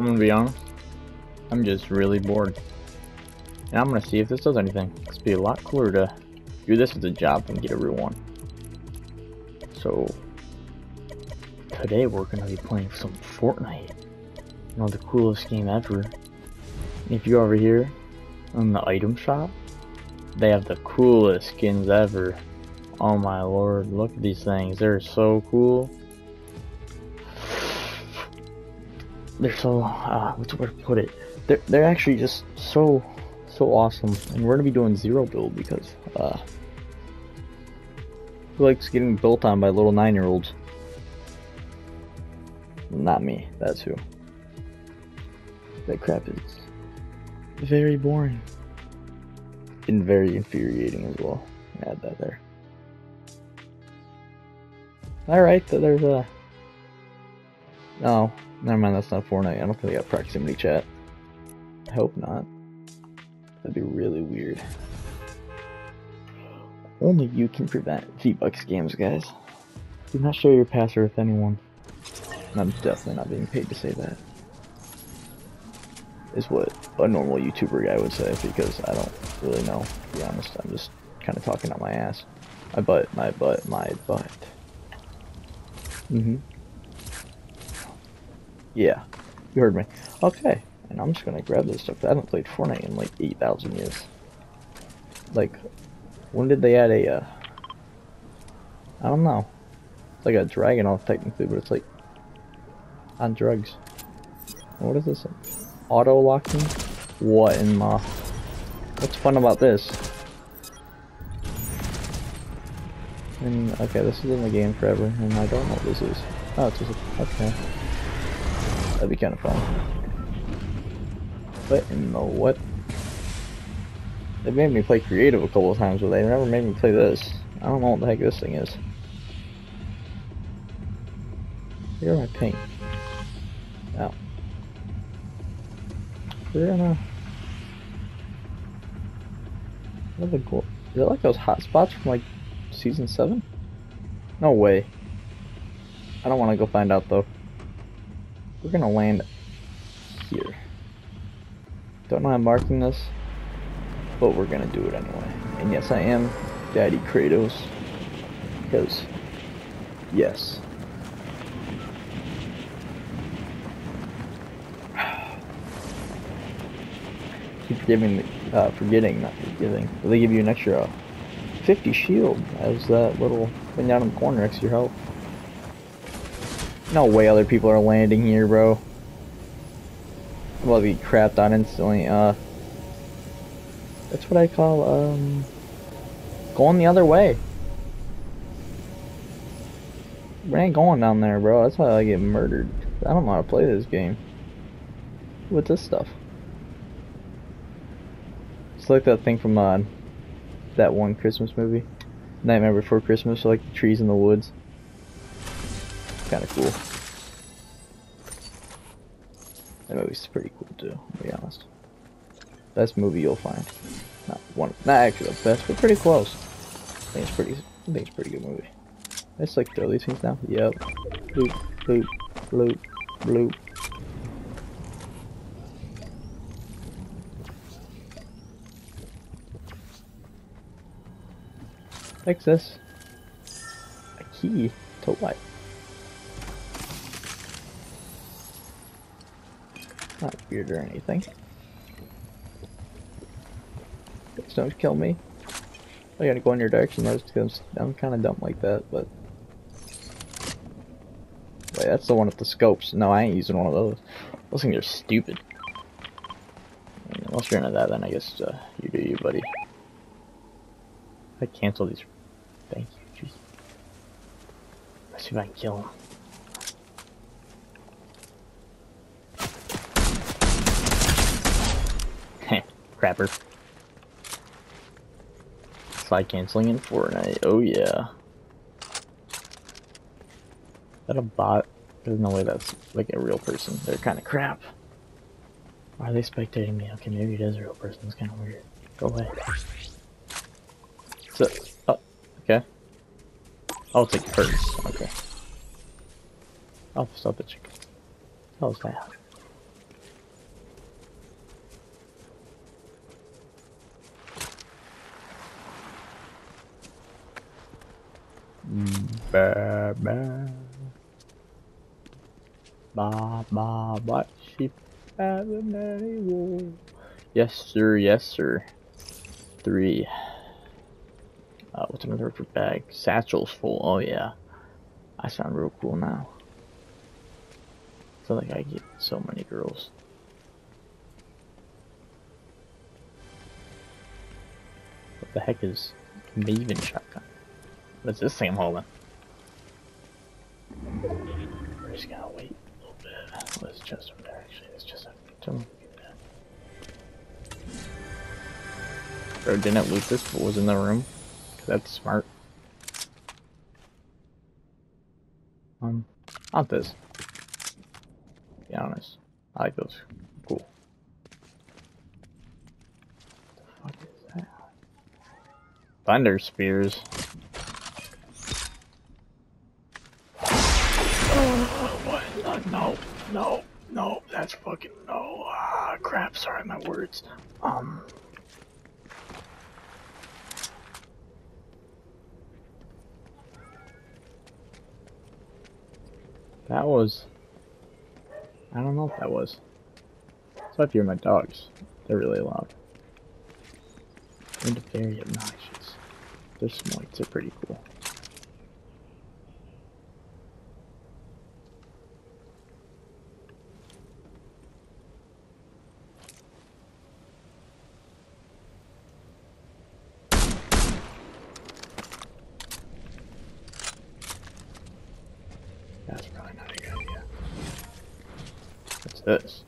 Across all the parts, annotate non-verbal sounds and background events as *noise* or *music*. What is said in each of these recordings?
I'm gonna be honest. I'm just really bored. And I'm gonna see if this does anything. It's be a lot cooler to do this as a job than get a real one. So today we're gonna be playing some Fortnite. You know the coolest game ever. If you're over here in the item shop, they have the coolest skins ever. Oh my lord, look at these things. They're so cool. They're so, uh, what's the word to put it? They're, they're actually just so, so awesome. And we're gonna be doing zero build because, uh, who likes getting built on by little nine year olds? Not me, that's who. That crap is very boring. And very infuriating as well. Add that there. Alright, so there's a. No, never mind, that's not Fortnite. I don't think they got proximity chat. I hope not. That'd be really weird. Only you can prevent V-Buck scams, guys. Do not share your password with anyone. And I'm definitely not being paid to say that. Is what a normal YouTuber guy would say because I don't really know, to be honest. I'm just kind of talking out my ass. My butt, my butt, my butt. Mm-hmm. Yeah, you heard me. Okay, and I'm just gonna grab this stuff. I haven't played Fortnite in like 8,000 years. Like, when did they add a, uh, I don't know. It's like a dragon off technically, but it's like on drugs. What is this? Auto locking? What in my... What's fun about this? And, okay, this is in the game forever, and I don't know what this is. Oh, it's just a, okay. That'd be kind of fun. But in the what? They made me play creative a couple of times, but they never made me play this. I don't know what the heck this thing is. Here my paint. Oh. We're gonna... What the Is it like those hot spots from like season 7? No way. I don't want to go find out though. We're gonna land here. Don't know I'm marking this, but we're gonna do it anyway. And yes, I am Daddy Kratos, because, yes. *sighs* Keep forgiving, uh, forgetting, not forgetting. They give you an extra 50 shield as that little thing down in the corner next to your health. No way other people are landing here, bro. Well, be crapped on instantly. Uh, that's what I call um going the other way. We ain't going down there, bro. That's why I get murdered. I don't know how to play this game. With this stuff. It's like that thing from uh, that one Christmas movie, Nightmare Before Christmas, like the trees in the woods. Kind of cool. That movie's pretty cool too, to be honest. Best movie you'll find. Not one, not actually the best, but pretty close. I think it's pretty, I think it's pretty good movie. Let's like throw these things now. Yep. Bloop, bloop, bloop, bloop. Access. A key to what? Not weird or anything. Please don't kill me. I gotta go in your direction though, because I'm kind of dumb like that, but... Wait, that's the one with the scopes. No, I ain't using one of those. Those things are stupid. Unless you're into that, then I guess uh, you do you, buddy. I cancel these. Thank you, jeez. Let's see if I can kill him. Crapper. Slide canceling in Fortnite. Oh yeah. Is that a bot? There's no way that's like a real person. They're kind of crap. Why are they spectating me? Okay, maybe it is a real person. It's kind of weird. Go away. So, oh, okay. I'll take first. Okay. I'll stop it. How's that? Ba ba. Ba ba ba. Sheep having any. Yes, sir. Yes, sir. Three. Uh, what's another for bag? Satchel's full. Oh yeah. I sound real cool now. I feel like I get so many girls. What the heck is Maven shotgun? What is this thing I'm holding? We're just gonna wait a little bit. What's chest over there? Actually, it's just me. Or didn't loot this, but was in the room. That's smart. Um, not this. Be honest. I like those. Cool. What the fuck is that? Thunder spears. Oh, what? Uh, no, no, no, that's fucking no. Ah, crap, sorry, my words. Um. That was. I don't know if that was. So if you're my dogs, they're really loud. And very obnoxious. Their smites are pretty cool. That's probably not a good idea. What's this?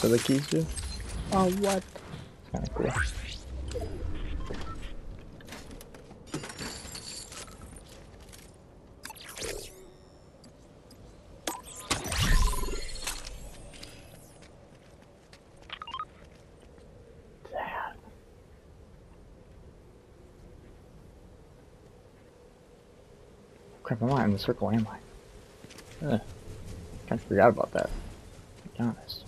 So the keys do? Oh, what? Kinda cool. Crap, I'm not in the circle, am I? Ugh. Kinda forgot about that. To be honest.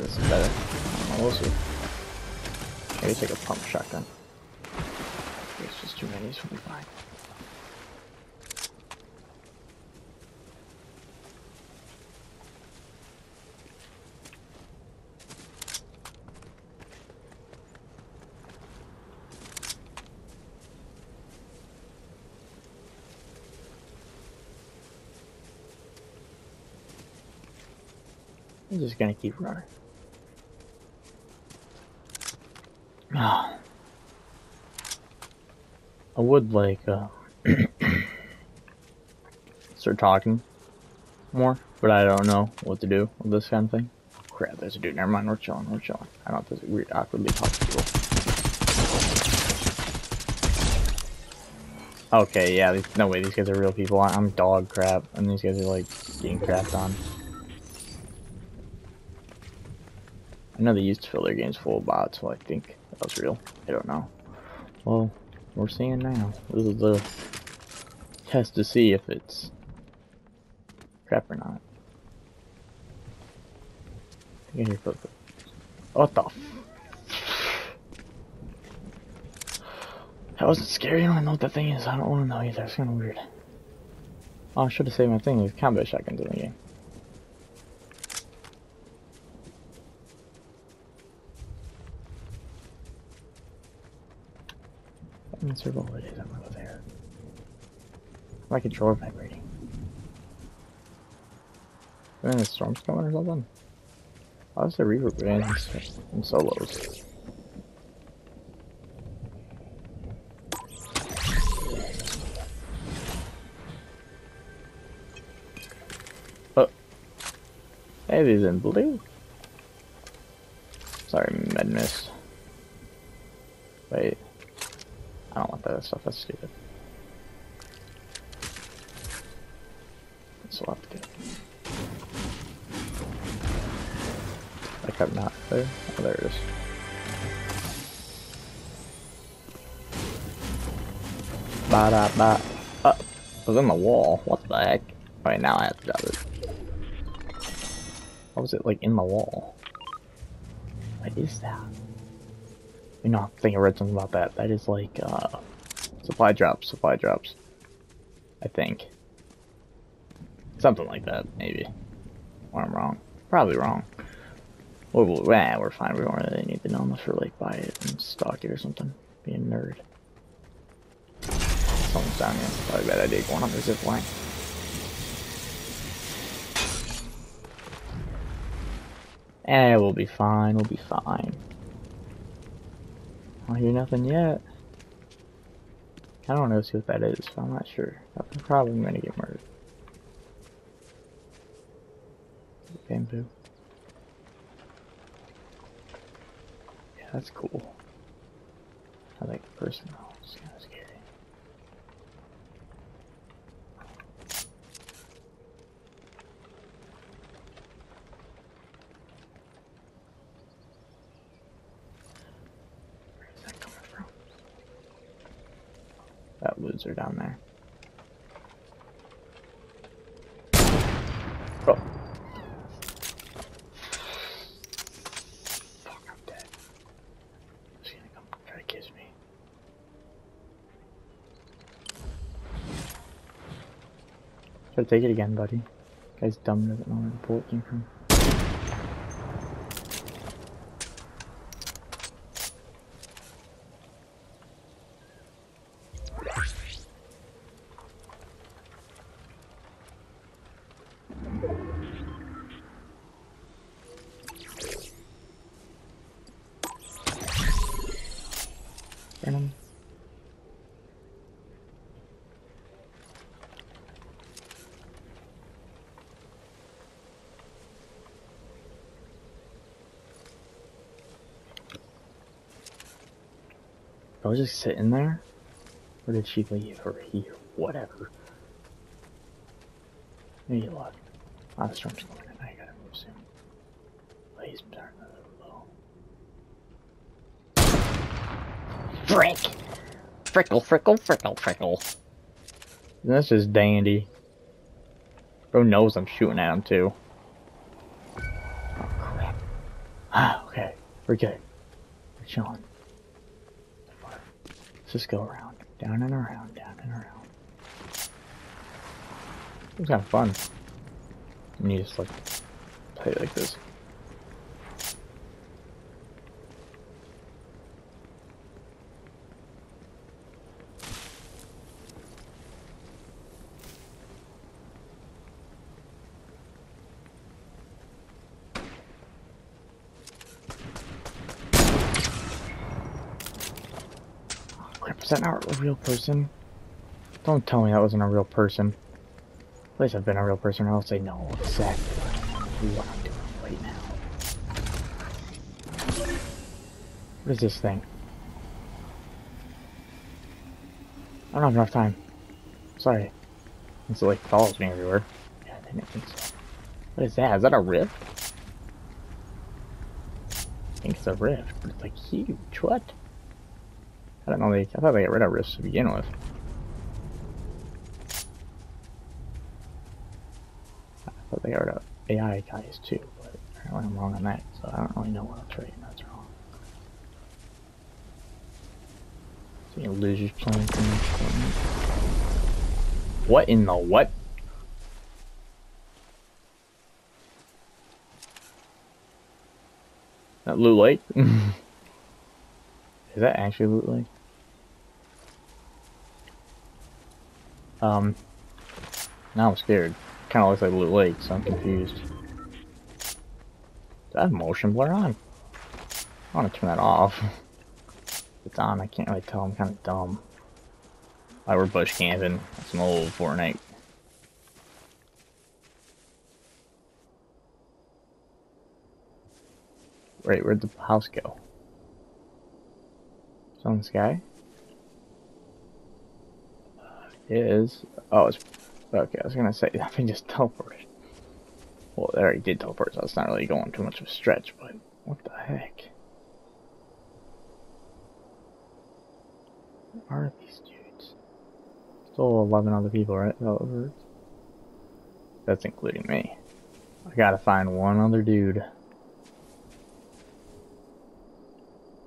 This is better. Know, we'll see. Maybe take a pump shotgun. It's just too many, so we'll be fine. I'm just gonna keep running. Ah. I would like uh, *clears throat* start talking more, but I don't know what to do with this kind of thing. Crap, there's a dude. Never mind, we're chilling, we're chilling. I don't have to weird, awkwardly talk to people. Okay, yeah, these, no way, these guys are real people. I- I'm dog crap, and these guys are like getting crapped on. I know they used to fill their games full of bots, so I think that was real. I don't know. Well, we're seeing now. This is the test to see if it's crap or not. What the That wasn't scary. I don't know what that thing is. I don't want to know either. It's kind of weird. Oh, I should have saved my thing. There's combat shotguns in the game. In circle it is. I'm gonna go there. My controller vibrating. And the storm's coming or something? Why is there reverb bands and solos? Oh. Hey, these in blue. Sorry, med miss. Wait. I don't want that stuff, that's stupid. That's a lot to do. Like I'm not there? Oh, there it is. Ba da ba. Uh, It was in the wall. What the heck? Alright, now I have to drop it. How was it like in the wall? What is that? You know, I think I read something about that. That is like, uh, supply drops, supply drops. I think. Something like that, maybe. Or I'm wrong. Probably wrong. Nah, we're fine. We don't really need to know unless we're like buy it and stock it or something. Be a nerd. Someone's down here. Probably a bad idea going on the zip line. Eh, we'll be fine. We'll be fine. I hear nothing yet. I don't know what that is, so I'm not sure. I'm probably gonna get murdered. Bamboo. Yeah, that's cool. I like the person scary. Where is that coming from? That loser down there. Oh. Fuck, I'm dead. He's gonna come try to kiss me. Take it again, buddy. Guy's dumb doesn't know where the came from. Venom. I was just sitting there. Or did she leave? Or he? Whatever. Maybe look. Ah, the storm's coming in. I gotta move soon. Please turn a little low. Frick! Frickle, frickle, frickle, frickle. That's just dandy. Bro knows I'm shooting at him too. Oh crap. Ah, *sighs* okay. We're good. We're chilling. Just go around. Down and around, down and around. It was kind of fun. And you just like play like this. Oh, crap, is that not a real person? Don't tell me that wasn't a real person. At least I've been a real person, I'll say no exactly what I'm doing right now. What is this thing? I don't have enough time. Sorry. It's like follows me everywhere. Yeah, I didn't think so. What is that? Is that a rift? I think it's a rift, but it's like huge. What? I don't know. They, I thought they got rid of rifts to begin with. I thought they got rid of AI guys too, but apparently I'm wrong on that. So I don't really know what's right and what's wrong. See losers playing. What in the what? That Loot Lake? *laughs* Is that actually Loot Lake? Um, now I'm scared. Kind of looks like Loot Lake, so I'm confused. Does that motion blur on? I want to turn that off. *laughs* It's on, I can't really tell. I'm kind of dumb. I we're bush camping. Some old Fortnite. Wait, where'd the house go? It's on the sky? It is. Oh, it's. Okay, I was gonna say, *laughs* I thing just teleported. Well, there he did teleport, so it's not really going too much of a stretch, but what the heck? What are these dudes? Still 11 other people, right? Developers. That's including me. I gotta find one other dude.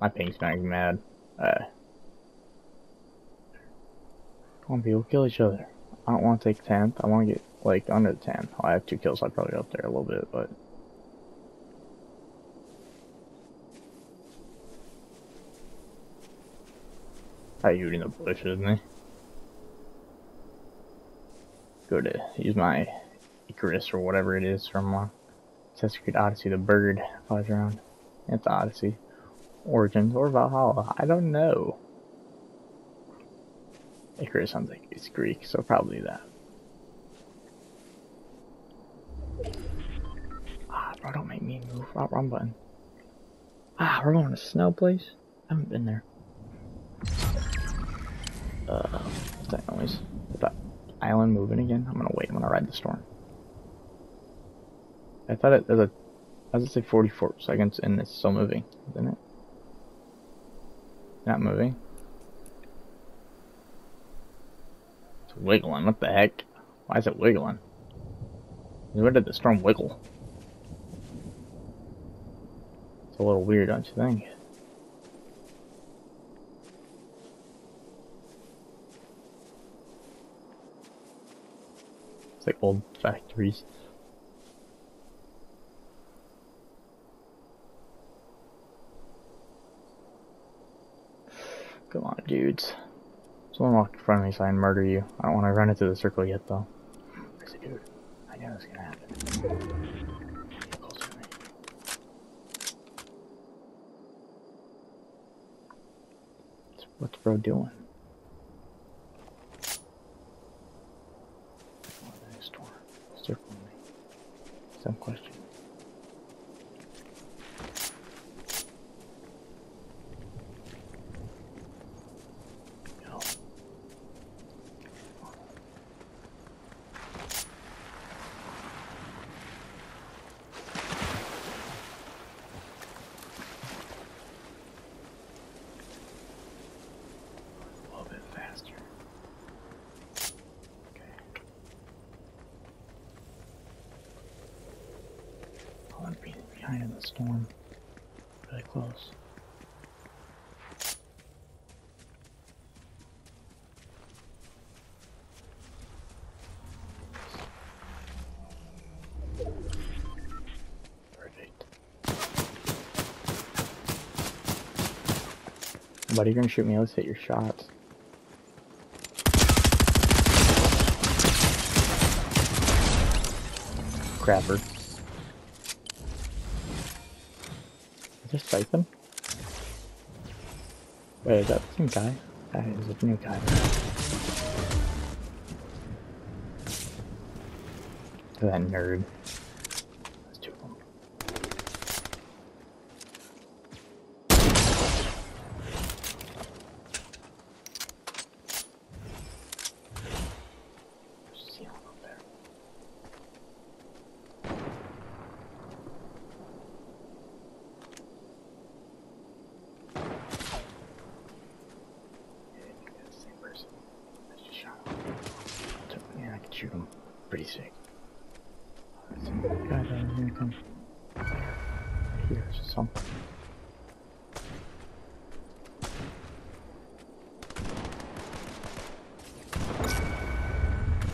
My ping's not mad. Uh, on, people, to kill each other. I don't want to take 10th. I want to get, like, under the 10. Well, I have two kills, so I'd probably go up there a little bit, but... I you in the bush, isn't he? Go to use my Icarus or whatever it is from uh, Assassin's Creed Odyssey, the bird flies around. It's Odyssey. Origins or Valhalla. I don't know. Icarus sounds like it's Greek, so probably that. Ah, bro, don't make me move. Oh, wrong button. Ah, we're going to snow place? I haven't been there. Uh, what's that noise? Is that island moving again? I'm gonna wait. I'm gonna ride the storm. I thought it, there's a, was say 44 seconds and it's still moving, isn't it? Not moving. Wiggling. What the heck? Why is it wiggling? Where did the storm wiggle? It's a little weird, don't you think? It's like old factories. Come on, dudes. Someone walk in front of me so I can murder you. I don't want to run into the circle yet, though. Where's the dude? I know it's gonna happen. Get closer to me. What's- bro doing? Circling me. Some question. No. A little bit faster. Okay. I want to be behind in the storm. Really close. Perfect. Buddy, you're gonna shoot me. Let's hit your shots. Crapper. Is this Siphon? Wait, is that the same guy? That is a new guy. That nerd. There's two of them. There's a ceiling up there. Yeah, I think that's the same person. I just shot him. Took- Yeah, I can shoot him. Pretty sick. There's a guy down here come. Here's something.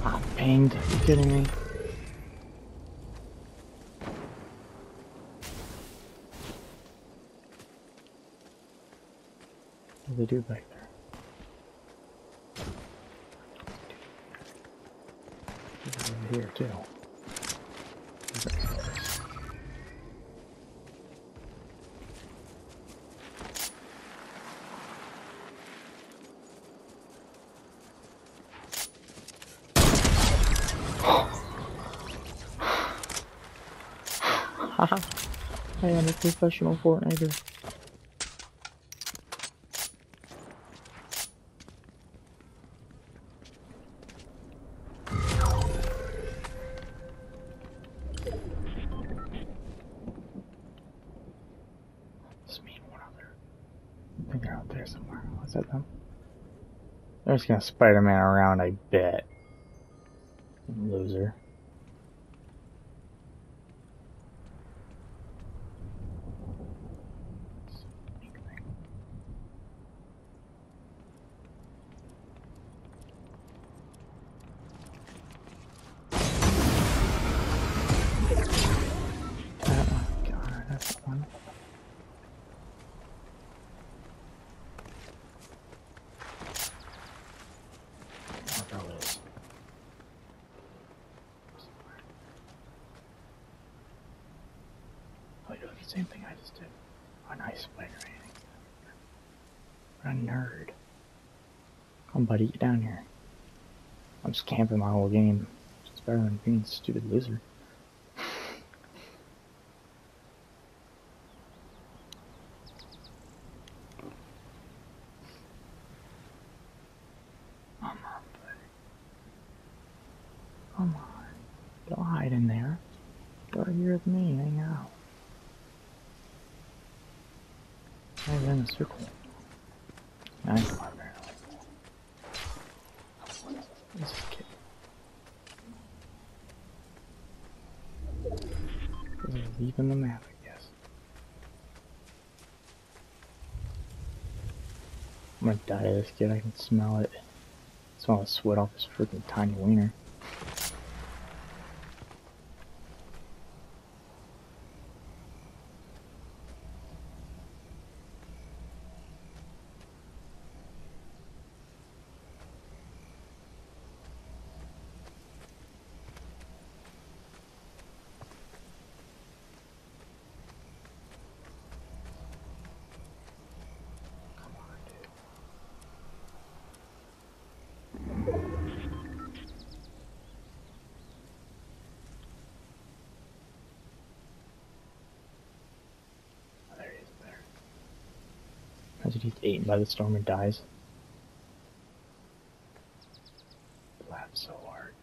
I'm pinged. Are you kidding me? What do they do back there? Over here too. Haha. I am a professional Fortniter. This mean one other. I think they're out there somewhere. Was that them? They're just gonna Spider-Man around, I bet. Loser. Oh, God, that's one. Oh, there it is. Oh, you're doing the just did. Oh, nice spider What a nerd. Come, buddy, get down here. I'm just camping my whole game. It's better than being a stupid loser. Come on, buddy. Come on. Don't hide in there. Go here with me, hang out. Right in the circle. Nice one, apparently. This is kid. This is leaving the map, I guess. I'm gonna die to this kid, I can smell it. Smell the sweat off his freaking tiny wiener. Imagine he's eaten by the storm and dies. Laugh so hard.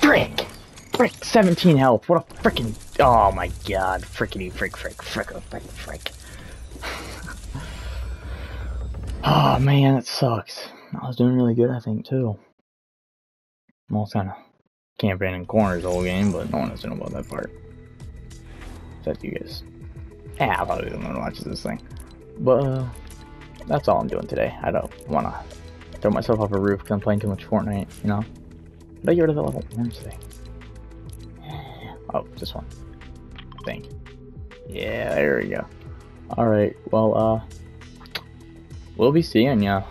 Frick! Frick! 17 health. What a frickin' Oh my god. Frickety frick frick frick oh, frick frick. *sighs* Oh man, that sucks. I was doing really good, I think, too. I'm all kind of camping in corners the whole game, but no one has to know about that part. Except you guys. Yeah, I probably don't know who watches this thing. But, uh, that's all I'm doing today. I don't want to throw myself off a roof because I'm playing too much Fortnite, you know? But I get rid of the level orange thing? Oh, this one. Think. Yeah, there we go. Alright, well, uh, we'll be seeing ya